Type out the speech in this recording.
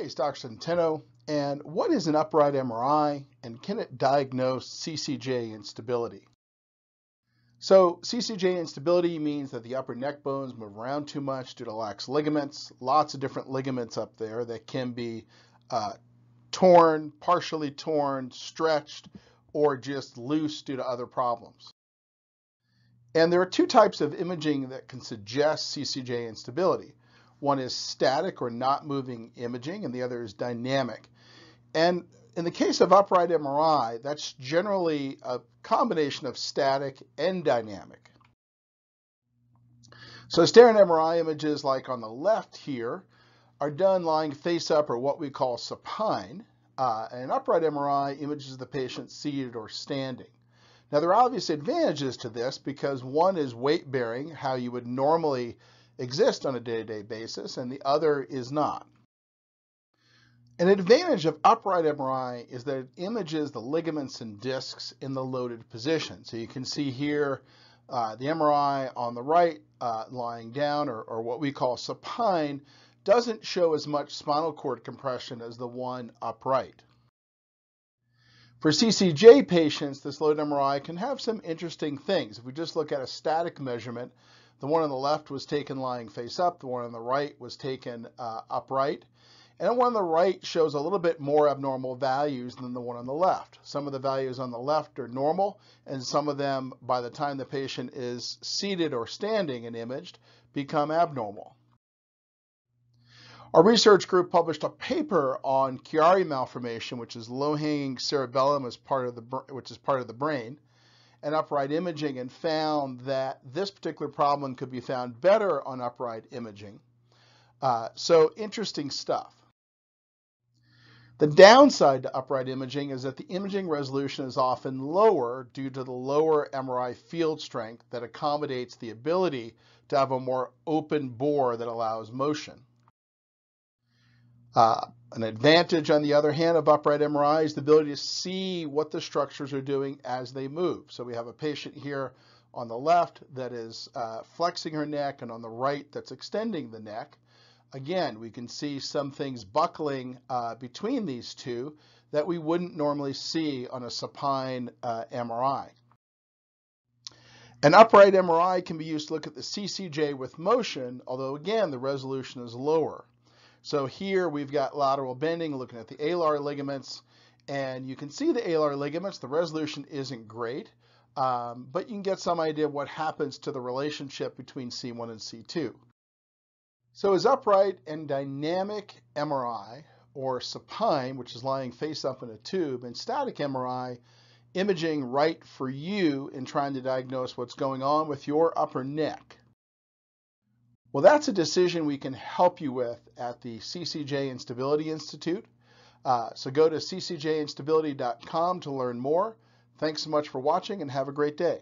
Hey, it's Dr. Centeno. And what is an upright MRI and can it diagnose CCJ instability? So CCJ instability means that the upper neck bones move around too much due to lax ligaments. Lots of different ligaments up there that can be uh, torn, partially torn, stretched, or just loose due to other problems. And there are two types of imaging that can suggest CCJ instability. One is static or not moving imaging, and the other is dynamic. And in the case of upright MRI, that's generally a combination of static and dynamic. So staring MRI images like on the left here are done lying face up or what we call supine. Uh, and upright MRI images of the patient seated or standing. Now there are obvious advantages to this because one is weight bearing, how you would normally exist on a day-to-day -day basis, and the other is not. An advantage of upright MRI is that it images the ligaments and discs in the loaded position. So you can see here uh, the MRI on the right uh, lying down, or, or what we call supine, doesn't show as much spinal cord compression as the one upright. For CCJ patients, this loaded MRI can have some interesting things. If we just look at a static measurement, the one on the left was taken lying face up. The one on the right was taken uh, upright. And the one on the right shows a little bit more abnormal values than the one on the left. Some of the values on the left are normal, and some of them, by the time the patient is seated or standing and imaged, become abnormal. Our research group published a paper on Chiari malformation, which is low-hanging cerebellum as part of the which is part of the brain and upright imaging and found that this particular problem could be found better on upright imaging. Uh, so interesting stuff. The downside to upright imaging is that the imaging resolution is often lower due to the lower MRI field strength that accommodates the ability to have a more open bore that allows motion. Uh, an advantage, on the other hand, of upright MRI is the ability to see what the structures are doing as they move. So we have a patient here on the left that is uh, flexing her neck and on the right that's extending the neck. Again, we can see some things buckling uh, between these two that we wouldn't normally see on a supine uh, MRI. An upright MRI can be used to look at the CCJ with motion, although again, the resolution is lower. So here we've got lateral bending, looking at the alar ligaments, and you can see the alar ligaments. The resolution isn't great, um, but you can get some idea of what happens to the relationship between C1 and C2. So is upright and dynamic MRI, or supine, which is lying face up in a tube, and static MRI, imaging right for you in trying to diagnose what's going on with your upper neck. Well, that's a decision we can help you with at the CCJ Instability Institute. Uh, so go to ccjinstability.com to learn more. Thanks so much for watching and have a great day.